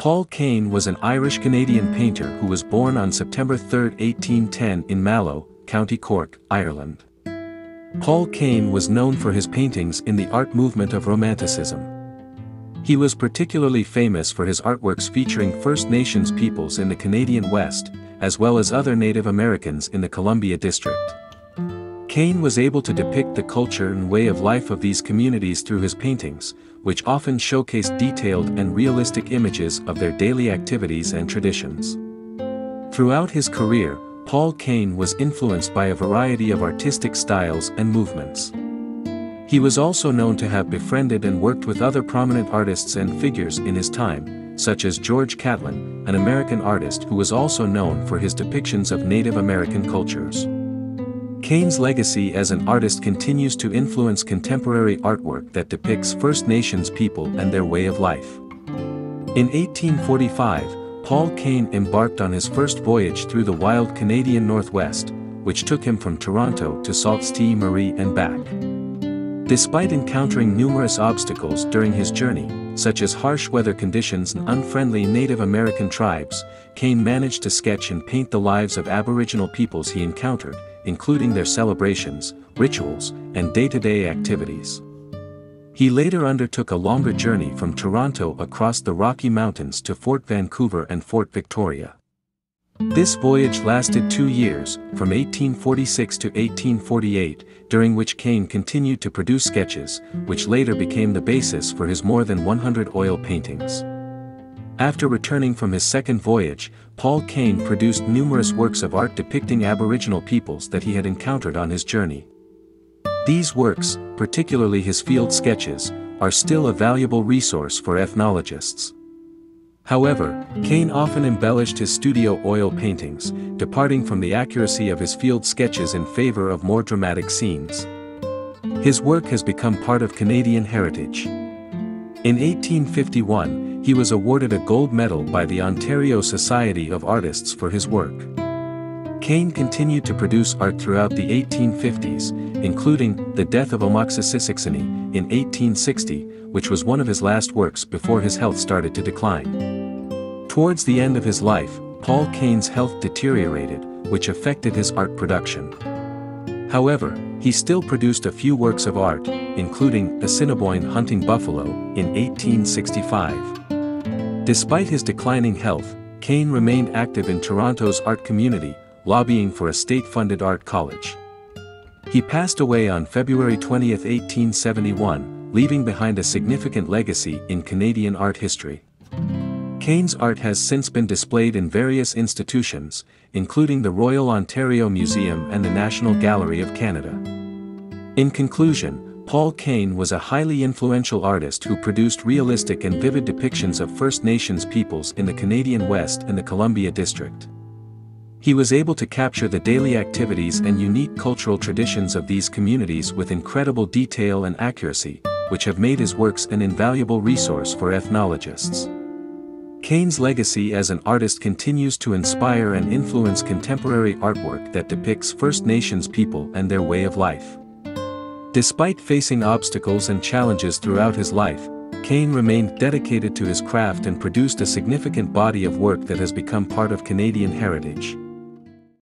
Paul Kane was an Irish-Canadian painter who was born on September 3, 1810 in Mallow, County Cork, Ireland. Paul Kane was known for his paintings in the art movement of Romanticism. He was particularly famous for his artworks featuring First Nations peoples in the Canadian West, as well as other Native Americans in the Columbia District. Kane was able to depict the culture and way of life of these communities through his paintings, which often showcased detailed and realistic images of their daily activities and traditions. Throughout his career, Paul Kane was influenced by a variety of artistic styles and movements. He was also known to have befriended and worked with other prominent artists and figures in his time, such as George Catlin, an American artist who was also known for his depictions of Native American cultures. Kane's legacy as an artist continues to influence contemporary artwork that depicts First Nations people and their way of life. In 1845, Paul Kane embarked on his first voyage through the wild Canadian Northwest, which took him from Toronto to Sault Ste. Marie and back. Despite encountering numerous obstacles during his journey, such as harsh weather conditions and unfriendly Native American tribes, Kane managed to sketch and paint the lives of Aboriginal peoples he encountered, including their celebrations, rituals, and day-to-day -day activities. He later undertook a longer journey from Toronto across the Rocky Mountains to Fort Vancouver and Fort Victoria. This voyage lasted two years, from 1846 to 1848, during which Kane continued to produce sketches, which later became the basis for his more than 100 oil paintings. After returning from his second voyage, Paul Kane produced numerous works of art depicting Aboriginal peoples that he had encountered on his journey. These works, particularly his field sketches, are still a valuable resource for ethnologists. However, Kane often embellished his studio oil paintings, departing from the accuracy of his field sketches in favor of more dramatic scenes. His work has become part of Canadian heritage. In 1851, he was awarded a gold medal by the Ontario Society of Artists for his work. Kane continued to produce art throughout the 1850s, including The Death of Omoxisisiksini in 1860, which was one of his last works before his health started to decline. Towards the end of his life, Paul Kane's health deteriorated, which affected his art production. However, he still produced a few works of art, including Assiniboine Hunting Buffalo in 1865. Despite his declining health, Kane remained active in Toronto's art community, lobbying for a state-funded art college. He passed away on February 20, 1871, leaving behind a significant legacy in Canadian art history. Kane's art has since been displayed in various institutions, including the Royal Ontario Museum and the National Gallery of Canada. In conclusion, Paul Kane was a highly influential artist who produced realistic and vivid depictions of First Nations peoples in the Canadian West and the Columbia District. He was able to capture the daily activities and unique cultural traditions of these communities with incredible detail and accuracy, which have made his works an invaluable resource for ethnologists. Kane's legacy as an artist continues to inspire and influence contemporary artwork that depicts First Nations people and their way of life. Despite facing obstacles and challenges throughout his life, Kane remained dedicated to his craft and produced a significant body of work that has become part of Canadian heritage.